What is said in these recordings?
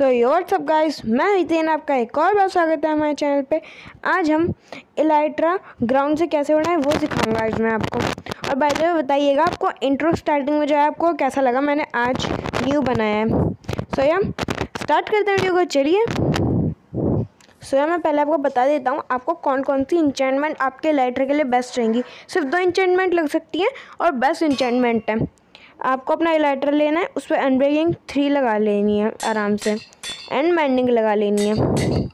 So what's up guys मैं हितेन आपका एक और बार स्वागत है हमारे चैनल पे। आज हम इलाइट्रा ग्राउंड से कैसे बनाए वो सिखाऊँगा आज मैं आपको। और बाय द वे बताइएगा आपको इंट्रो स्टार्टिंग में जो है आपको कैसा लगा, मैंने आज न्यू बनाया है। सो या स्टार्ट करते हैं वीडियो को, चलिए। सो या मैं पहले आपको बता देता हूँ, आपको कौन कौन सी इंचेंटमेंट आपके लाइटर के लिए बेस्ट रहेंगी। सिर्फ़ दो इंचेंटमेंट लग सकती हैं और बेस्ट इंचेंटमेंट है। आपको अपना इलाइटर लेना है, उस पर अनब्रेकिंग थ्री लगा लेनी है आराम से एंड मैंडिंग लगा लेनी है।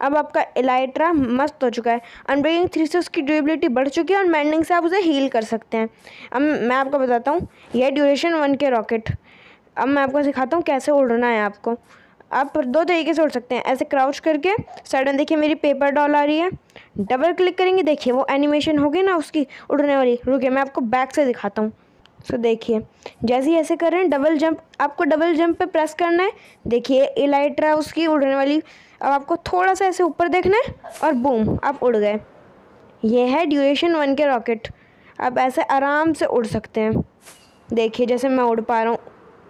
अब आपका इलाइट्रा मस्त हो चुका है। अनब्रेकिंग थ्री से उसकी ड्यूरेबिलिटी बढ़ चुकी है और मैंडिंग से आप उसे हील कर सकते हैं। अब मैं आपको बताता हूँ, यह ड्यूरेशन वन के रॉकेट अब मैं आपको सिखाता हूँ कैसे उड़ना है आपको। आप दो तरीके से उड़ सकते हैं, ऐसे क्राउच करके साइड में देखिए मेरी पेपर डॉल आ रही है। डबल क्लिक करेंगे, देखिए वो एनिमेशन होगी ना उसकी उड़ने वाली। रुके मैं आपको बैक से दिखाता हूँ। सो देखिए, जैसे ही ऐसे कर रहे हैं डबल जंप आपको डबल जंप पे प्रेस करना है। देखिए इलाइट्रा उसकी उड़ने वाली, अब आपको थोड़ा सा ऐसे ऊपर देखना है और बूम आप उड़ गए। ये है ड्यूरेशन वन के रॉकेट आप ऐसे आराम से उड़ सकते हैं। देखिए, जैसे मैं उड़ पा रहा हूँ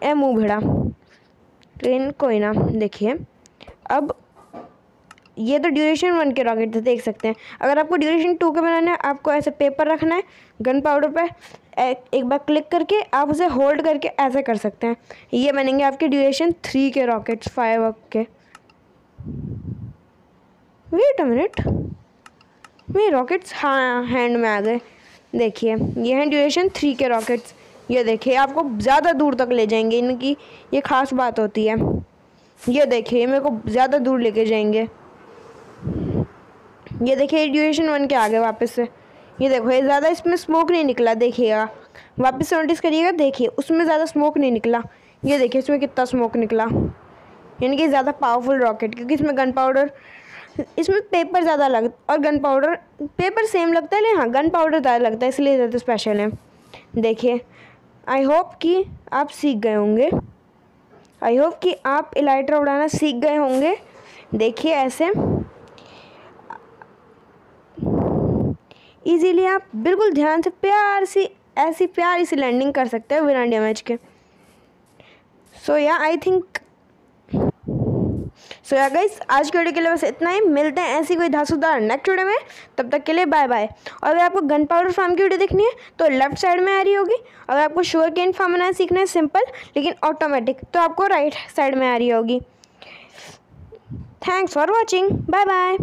ए मुँह भिड़ा ट्रेन कोई ना, देखिए। अब ये तो ड्यूरेशन वन के रॉकेट थे, देख सकते हैं। अगर आपको ड्यूरेशन टू के बनाना है, आपको ऐसे पेपर रखना है गन पाउडर पर एक बार क्लिक करके आप उसे होल्ड करके ऐसे कर सकते हैं। ये बनेंगे आपके ड्यूरेशन थ्री के रॉकेट्स फाइव के। वेट अ मिनट मेरे रॉकेट्स हाँ हैंड में आ गए। देखिए, ये हैं ड्यूरेशन थ्री के रॉकेट्स ये देखिए, आपको ज़्यादा दूर तक ले जाएँगे, इनकी ये ख़ास बात होती है। ये देखिए, मेरे को ज़्यादा दूर लेके जाएँगे। ये देखिए ड्यूरेशन वन के आगे वापस से। ये देखो, ये ज़्यादा इसमें स्मोक नहीं निकला, देखिएगा। वापस से नोटिस करिएगा, देखिए, उसमें ज़्यादा स्मोक नहीं निकला। ये देखिए, इसमें कितना स्मोक निकला। यानी कि ज़्यादा पावरफुल रॉकेट क्योंकि इसमें गन पाउडर इसमें पेपर ज़्यादा लग, और गन पाउडर पेपर सेम लगता है, लेकिन हाँ गन पाउडर ज़्यादा लगता है, इसलिए ज़्यादा स्पेशल है। देखिए आई होप कि आप सीख गए होंगे। आई होप कि आप इलाइट्रा उड़ाना सीख गए होंगे। देखिए, ऐसे। इजीली आप बिल्कुल ध्यान से प्यार सी, ऐसी प्यारी सी लैंडिंग कर सकते हैं बिना डैमेज के। So yeah I think so या गाइस आज के वीडियो के लिए बस इतना ही। मिलते हैं ऐसी कोई धासुदार नेक्स्ट वीडियो में। तब तक के लिए बाय बाय और अगर आपको गन पाउडर फार्म की वीडियो देखनी है तो लेफ़्ट साइड में आ रही होगी। अगर आपको शुगर केन फार्म बनाना सीखना है सिंपल लेकिन ऑटोमेटिक तो आपको राइट साइड में आ रही होगी। Thanks for watching bye bye